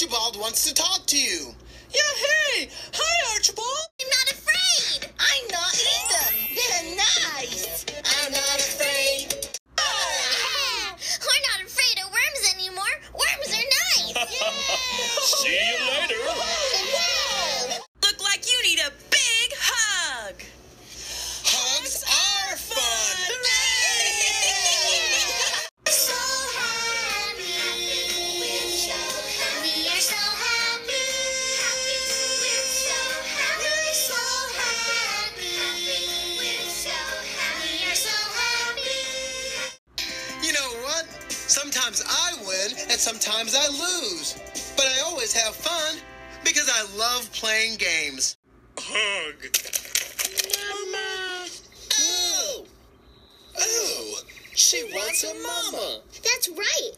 Archibald wants to talk to you. Yeah, hey! Hi, Sometimes I win and sometimes I lose. But I always have fun because I love playing games. Hug! Mama. Oh! Oh! She wants a mama. That's right.